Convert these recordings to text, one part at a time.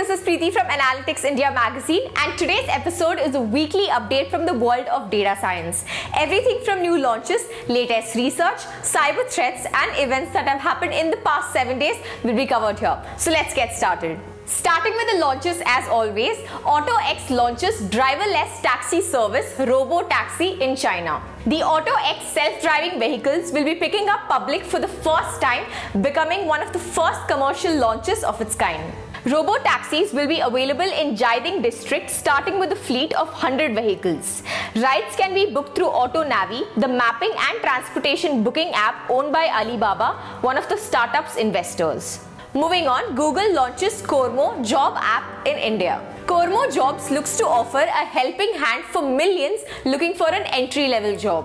this is Preeti from Analytics India magazine, and today's episode is a weekly update from the world of data science. Everything from new launches, latest research, cyber threats, and events that have happened in the past seven days will be covered here. So let's get started. Starting with the launches as always, AutoX launches driverless taxi service Robo Taxi in China. The AutoX self-driving vehicles will be picking up public for the first time, becoming one of the first commercial launches of its kind. Robo taxis will be available in Jiading district starting with a fleet of 100 vehicles. Rides can be booked through AutoNavi, the mapping and transportation booking app owned by Alibaba, one of the startup's investors. Moving on, Google launches Kormo job app in India. Kormo Jobs looks to offer a helping hand for millions looking for an entry level job.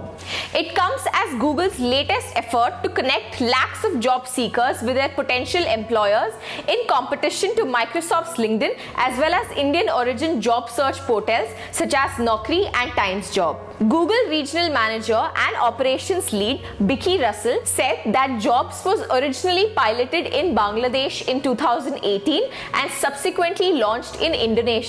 It comes as Google's latest effort to connect lakhs of job seekers with their potential employers in competition to Microsoft's LinkedIn as well as Indian origin job search portals such as Naukri and Times Job. Google Regional Manager and Operations Lead Bickey Russell said that Jobs was originally piloted in Bangladesh in 2018 and subsequently launched in Indonesia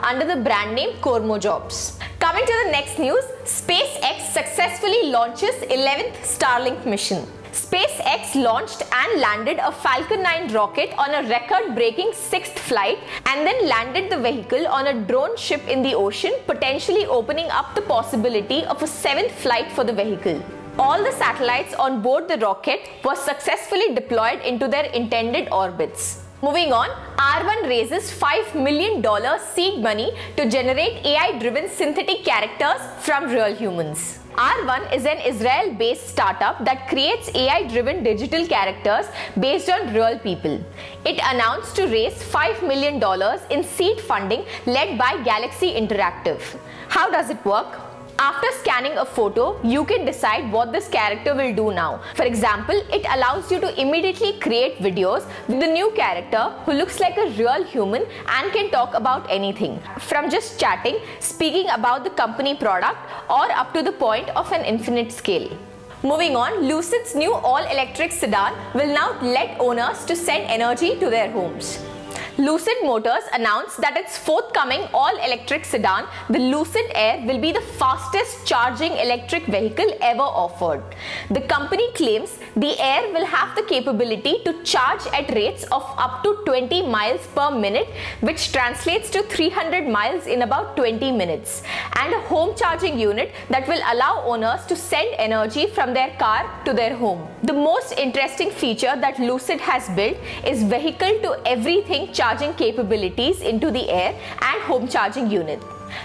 under the brand name Kormo Jobs. Coming to the next news, SpaceX successfully launches 11th Starlink mission. SpaceX launched and landed a Falcon 9 rocket on a record breaking sixth flight and then landed the vehicle on a drone ship in the ocean, potentially opening up the possibility of a seventh flight for the vehicle. All the satellites on board the rocket were successfully deployed into their intended orbits. Moving on, Hour One raises $5 million seed money to generate AI driven synthetic characters from real humans. Hour One is an Israel based startup that creates AI driven digital characters based on real people. It announced to raise $5 million in seed funding led by Galaxy Interactive. How does it work? After scanning a photo, you can decide what this character will do now. For example, it allows you to immediately create videos with the new character who looks like a real human and can talk about anything. From just chatting, speaking about the company product or up to the point of an infinite scale. Moving on, Lucid's new all-electric sedan will now let owners to send energy to their homes. Lucid Motors announced that its forthcoming all-electric sedan, the Lucid Air, will be the fastest charging electric vehicle ever offered. The company claims the Air will have the capability to charge at rates of up to 20 miles per minute, which translates to 300 miles in about 20 minutes, and a home charging unit that will allow owners to send energy from their car to their home. The most interesting feature that Lucid has built is vehicle to everything charging charging capabilities into the air and home charging unit.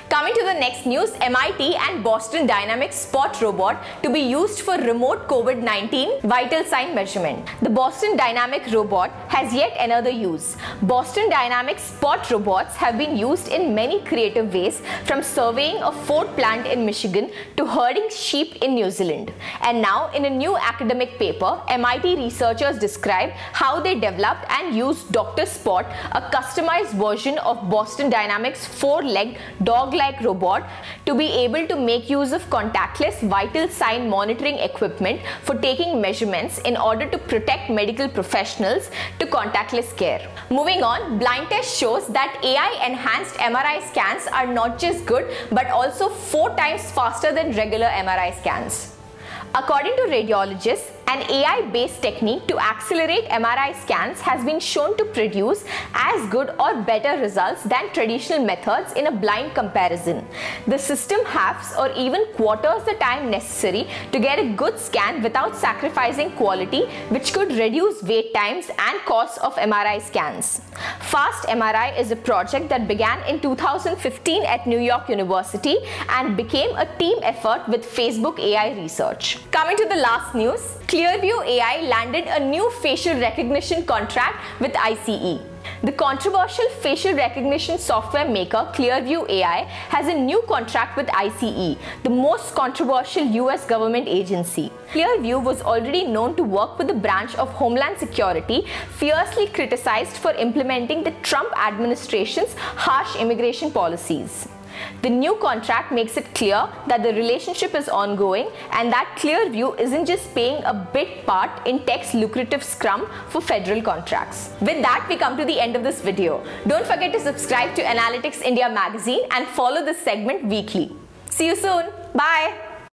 Coming to the next news, MIT and Boston Dynamics Spot robot to be used for remote COVID-19 vital sign measurement. The Boston Dynamic robot has yet another use. Boston Dynamics Spot robots have been used in many creative ways from surveying a Ford plant in Michigan to herding sheep in New Zealand. And now in a new academic paper, MIT researchers describe how they developed and used Dr. Spot, a customized version of Boston Dynamics four-legged dog-like robot to be able to make use of contactless vital sign monitoring equipment for taking measurements in order to protect medical professionals to contactless care. Moving on, blind test shows that AI enhanced MRI scans are not just good but also four times faster than regular MRI scans. According to radiologists, an AI-based technique to accelerate MRI scans has been shown to produce as good or better results than traditional methods in a blind comparison. The system halves or even quarters the time necessary to get a good scan without sacrificing quality which could reduce wait times and costs of MRI scans. Fast MRI is a project that began in 2015 at New York University and became a team effort with Facebook AI research. Coming to the last news, Clearview AI landed a new facial recognition contract with ICE. The controversial facial recognition software maker Clearview AI has a new contract with ICE, the most controversial US government agency. Clearview was already known to work with the branch of Homeland Security, fiercely criticized for implementing the Trump administration's harsh immigration policies. The new contract makes it clear that the relationship is ongoing and that Clearview isn't just paying a big part in tech's lucrative scrum for federal contracts. With that, we come to the end of this video. Don't forget to subscribe to Analytics India magazine and follow this segment weekly. See you soon. Bye.